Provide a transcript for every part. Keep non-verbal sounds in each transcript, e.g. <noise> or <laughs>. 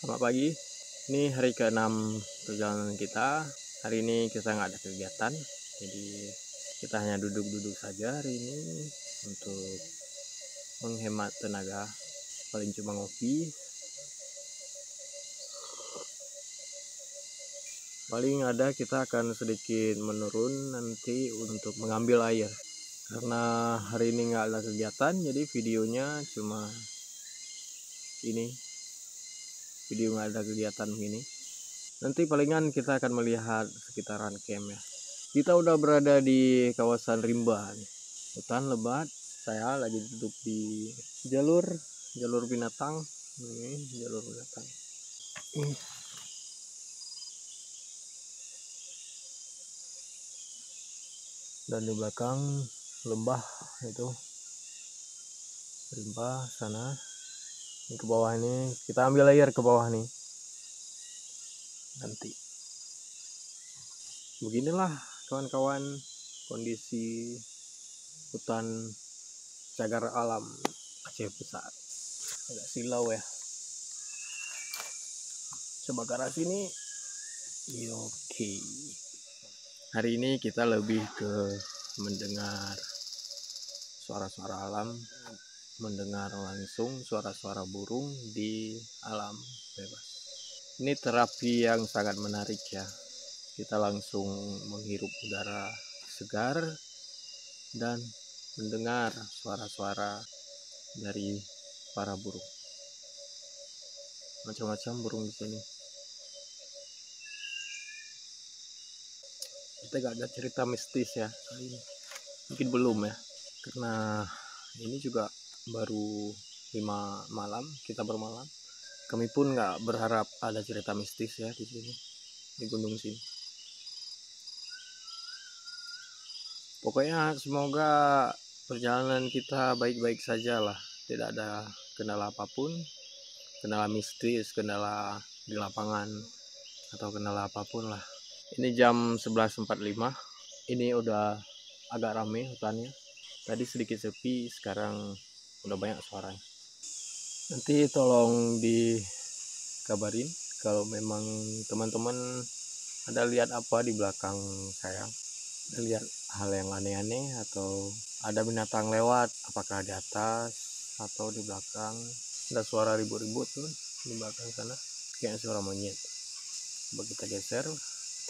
Selamat pagi. Ini hari ke-6 perjalanan kita. Hari ini kita nggak ada kegiatan, jadi kita hanya duduk-duduk saja hari ini untuk menghemat tenaga. Paling cuma ngopi. Paling ada kita akan sedikit menurun nanti untuk mengambil air. Karena hari ini nggak ada kegiatan, jadi videonya cuma ini video nggak ada kegiatan begini nanti palingan kita akan melihat sekitaran camp ya. Kita udah berada di kawasan rimba hutan lebat. Saya lagi duduk di jalur jalur binatang. Ini jalur binatang. Dan di belakang lembah itu. Rimba sana ini ke bawah ini kita ambil air ke bawah nih. Nanti. Beginilah kawan-kawan kondisi hutan cagar alam Aceh Besar. Agak silau ya. Coba ke arah sini oke. Hari ini kita lebih ke mendengar suara-suara alam mendengar langsung suara-suara burung di alam bebas. Ini terapi yang sangat menarik ya. Kita langsung menghirup udara segar dan mendengar suara-suara dari para burung. Macam-macam burung di sini. Kita gak ada cerita mistis ya. Mungkin belum ya. Karena ini juga baru lima malam kita bermalam. Kami pun nggak berharap ada cerita mistis ya di sini di gunung sini pokoknya semoga perjalanan kita baik-baik saja lah tidak ada kendala apa pun kendala mistis kendala di lapangan atau kendala apa pun lah. Ini jam 11.45 ini udah agak rame hutannya. Tadi sedikit sepi sekarang udah banyak suaranya. Nanti tolong dikabarin kalau memang teman-teman ada lihat apa di belakang saya. Ada lihat hal yang aneh-aneh atau ada binatang lewat apakah di atas atau di belakang. Ada suara ribut-ribut tuh di belakang sana. Kayak suara monyet. Coba kita geser.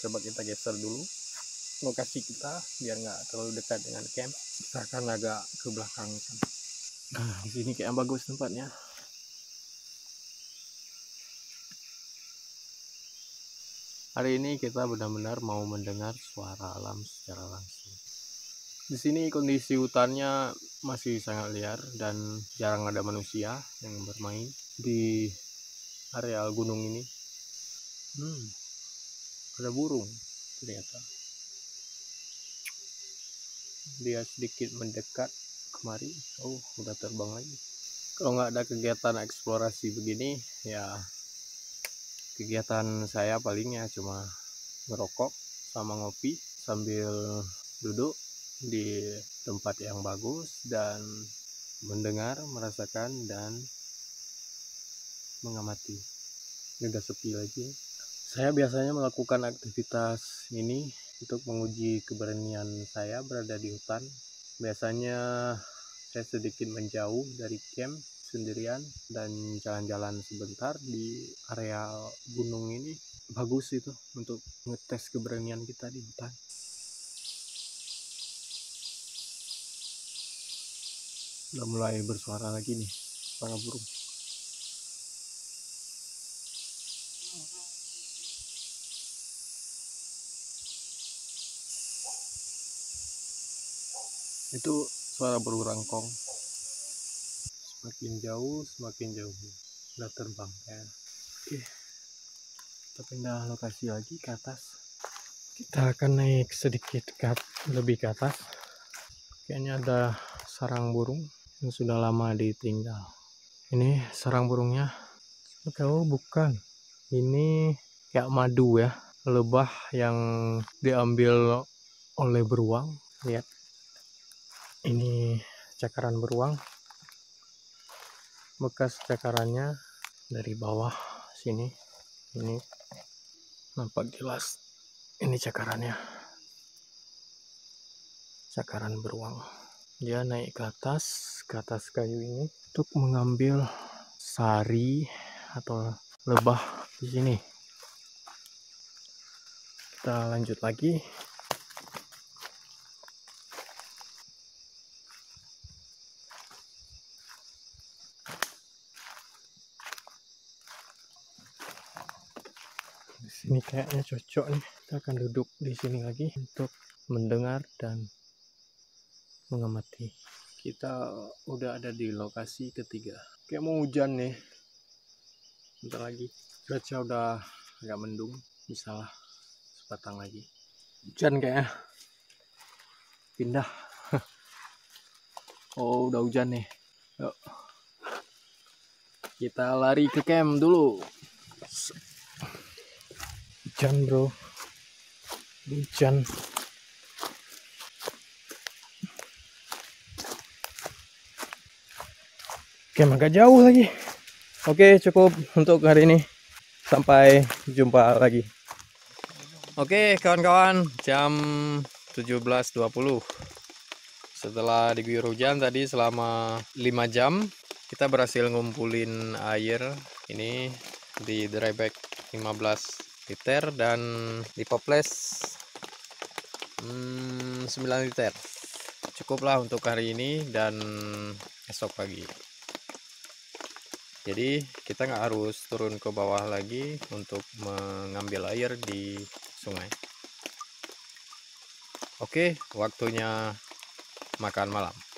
Coba kita geser dulu lokasi kita biar nggak terlalu dekat dengan camp. Kita akan agak ke belakang sana Nah, di sini kayak bagus tempatnya. Hari ini kita benar-benar mau mendengar suara alam secara langsung. Di sini kondisi hutannya masih sangat liar dan jarang ada manusia yang bermain di areal gunung ini. Hmm, ada burung ternyata. Dia sedikit mendekat kemari. Oh udah terbang lagi. Kalau nggak ada kegiatan eksplorasi begini ya kegiatan saya palingnya cuma ngerokok sama ngopi sambil duduk di tempat yang bagus dan mendengar merasakan dan mengamati. Ini sepi lagi. Saya biasanya melakukan aktivitas ini untuk menguji keberanian saya berada di hutan biasanya saya sedikit menjauh dari camp sendirian dan jalan-jalan sebentar di area gunung ini. Bagus itu untuk ngetes keberanian kita di hutan. Udah mulai bersuara lagi nih para burung itu suara burung rangkong semakin jauh semakin jauh. Udah terbang ya. Oke. Kita pindah lokasi lagi ke atas. Kita akan naik sedikit ke, lebih ke atas. Kayaknya ada sarang burung yang sudah lama ditinggal. Ini sarang burungnya. Oh bukan. Ini kayak madu ya. Lebah yang diambil oleh beruang. Lihat ini cakaran beruang. Bekas cakarannya dari bawah sini. Ini nampak jelas ini cakarannya. Cakaran beruang. Dia naik ke atas ke atas kayu ini untuk mengambil sari atau lebah di sini. Kita lanjut lagi di sini kayaknya cocok nih. Kita akan duduk di sini lagi untuk mendengar dan mengamati. Kita udah ada di lokasi ketiga. Kayak mau hujan nih. Bentar lagi. Cuaca udah agak mendung. Bisa sebatang lagi. Hujan kayaknya. Pindah. <laughs> Oh udah hujan nih. Yuk. Kita lari ke camp dulu hujan bro. Hujan. Camp agak jauh lagi. Oke cukup untuk hari ini. Sampai jumpa lagi. Oke kawan-kawan jam 17.20 setelah diguyur hujan tadi selama 5 jam kita berhasil ngumpulin air ini di dryback 15 liter dan di poples hmm, 9 liter. Cukuplah untuk hari ini dan esok pagi. Jadi kita nggak harus turun ke bawah lagi untuk mengambil air di sungai. Oke waktunya makan malam